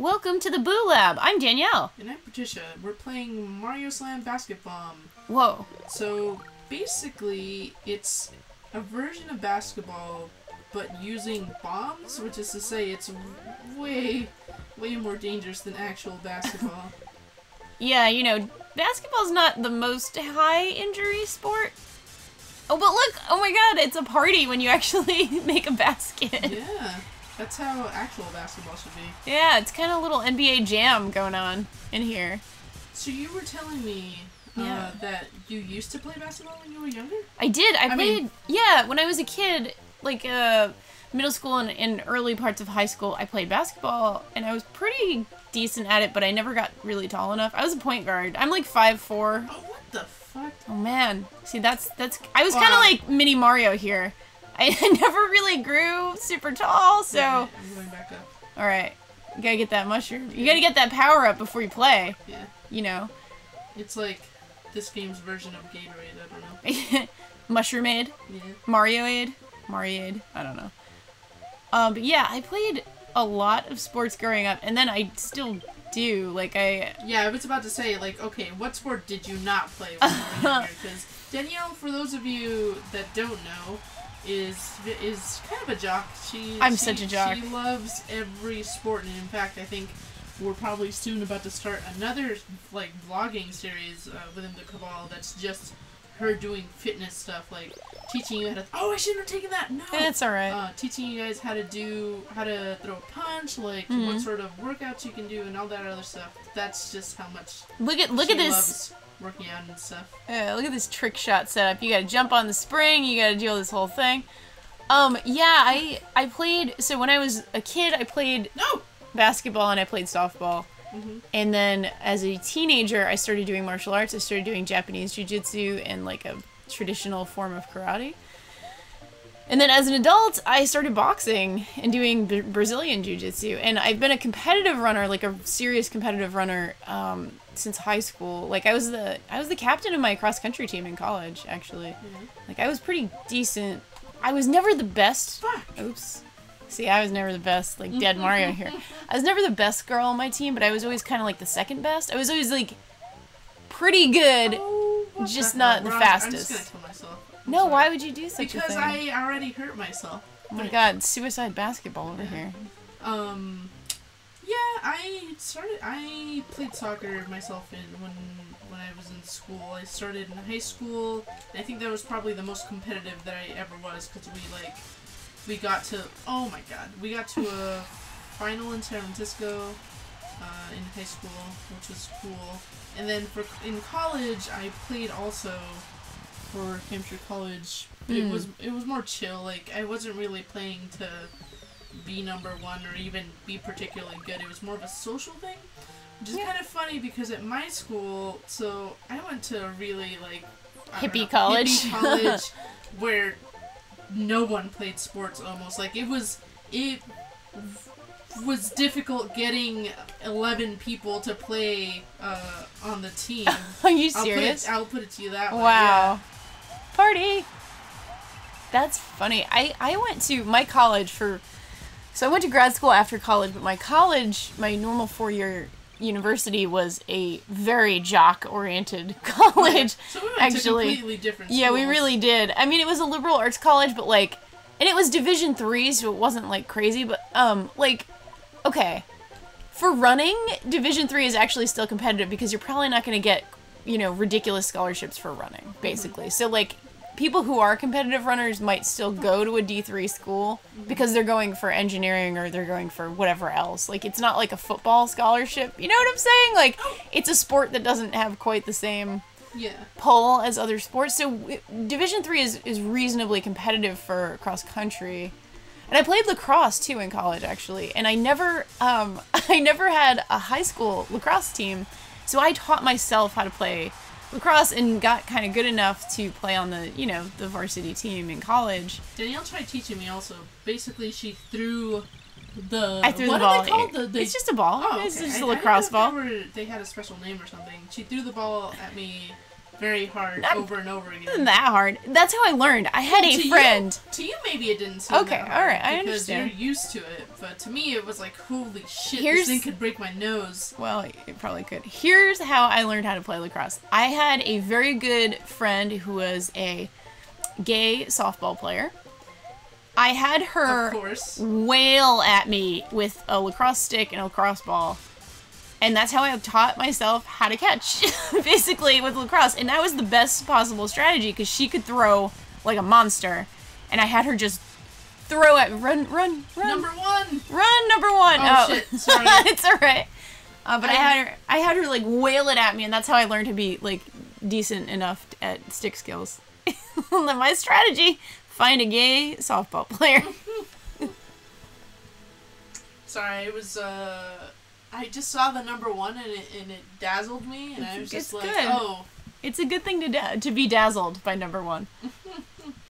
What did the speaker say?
Welcome to the Boo Lab. I'm Danielle. And I'm Patricia. We're playing Mario Slam Basketball. Whoa. So basically, it's a version of basketball, but using bombs, which is to say, it's way, way more dangerous than actual basketball. Yeah, you know, basketball's not the most high injury sport. Oh, but look! Oh my god, it's a party when you actually make a basket. yeah, that's how actual basketball should be. Yeah, it's kind of a little NBA jam going on in here. So you were telling me uh, Yeah. that you used to play basketball when you were younger? I did. I, I played. mean- yeah, when I was a kid, like uh, middle school and, and early parts of high school, I played basketball, and I was pretty decent at it. But I never got really tall enough. I was a point guard. I'm like five four. Oh, what the fuck? Oh man, see that's that's. I was kind of like mini Mario here. I never really grew super tall, so Yeah, I'm going back up. all right. You gotta get that mushroom. You gotta get that power up before you play. Yeah, You know, it's like this game's version of Gatorade. I don't know. mushroom aid. Yeah. Mario Aid? Mario Aid? I don't know. Um, but yeah, I played a lot of sports growing up, and then I still do. Like, I. Yeah, I was about to say, like, okay, what sport did you not play when you were younger? Because Danielle, for those of you that don't know, is is kind of a jock. She I'm she- such a jock. She loves every sport, and in fact, I think we're probably soon about to start another like vlogging series uh, within the Cabal that's just her doing fitness stuff, like teaching you how to. Oh, I shouldn't have taken that. No. that's alright. Uh, teaching you guys how to do how to throw a punch, like Mhm. what sort of workouts you can do, and all that other stuff. That's just how much look at look she at this. loves working out and stuff. Yeah, look at this trick shot setup. You gotta jump on the spring. You gotta do this whole thing. Um, yeah, I I played. So when I was a kid, I played No. basketball and I played softball. Mhm. And then as a teenager, I started doing martial arts. I started doing Japanese jiu-jitsu and like a traditional form of karate. And then as an adult, I started boxing and doing B- Brazilian jiu-jitsu. And I've been a competitive runner, like a serious competitive runner, um, since high school. Like I was the I was the captain of my cross country team in college, actually. Like I was pretty decent. I was never the best. Fuck. Oops. See, I was never the best, like dead Mario here. I was never the best girl on my team, but I was always kind of like the second best. I was always like pretty good. Oh, Just not the fastest. No, why would you do such a thing? Because? I already hurt myself. oh my god, suicide basketball over here. Um, yeah, I started. I played soccer myself in when when I was in school. I started in high school. I think that was probably the most competitive that I ever was because we like we got to. Oh my god, we got to a final in San Francisco uh, in high school, which was cool. And then for in college, I played also for Hampshire College. But It Mm. was it was more chill. Like I wasn't really playing to be number one or even be particularly good. It was more of a social thing, which is Yeah. kind of funny because at my school, so I went to a really like Hippie know, college. hippie college where no one played sports almost. Like it was it was difficult getting 11 people to play uh, on the team. Are you I'll put, serious? it, I'll put it to you that way. Wow. Party. That's funny. I, I went to my college for so I went to grad school after college, but my college, my normal four year university was a very jock oriented college. So we went actually. to completely different Yeah, we really did. I mean, it was a liberal arts college, but like, and it was Division three, so it wasn't like crazy. But um, like, okay, for running, Division three is actually still competitive because you're probably not going to get, you know, ridiculous scholarships for running, basically. So like, people who are competitive runners might still go to a D three school because they're going for engineering or they're going for whatever else. Like, it's not like a football scholarship. You know what I'm saying? Like, it's a sport that doesn't have quite the same Yeah. pull as other sports. So Division Three is is reasonably competitive for cross country, and I played lacrosse too in college actually. And I never um I never had a high school lacrosse team, so I taught myself how to play lacrosse and got kind of good enough to play on the you know the varsity team in college. Danielle tried teaching me also. Basically, she threw the. I threw what the ball. Are they called? The, the, it's just a ball. Oh, It's just I- a lacrosse ball. They, were, they had a special name or something. She threw the ball at me very hard over and over again. wasn't that hard. That's how I learned. I had a To you- friend. to you, maybe it didn't seem Okay, that hard alright, I because understand. you're used to it. But to me, it was like, holy shit, Here's- this thing could break my nose. Well, it probably could. Here's how I learned how to play lacrosse. I had a very good friend who was a gay softball player. I had her wail at me with a lacrosse stick and a lacrosse ball. And that's how I taught myself how to catch, basically, with lacrosse. And that was the best possible strategy because she could throw like a monster. And I had her just throw at run, run, run, Number one. run, number one. Oh, shit, sorry. it's all right. Uh, but I, I- had her, I had her like wail it at me, and that's how I learned to be like decent enough at stick skills. My strategy: find a gay softball player. Sorry, it was. uh I just saw the number one and it and it dazzled me, and I was just like, good. oh, It's a good thing to da- to be dazzled by number one.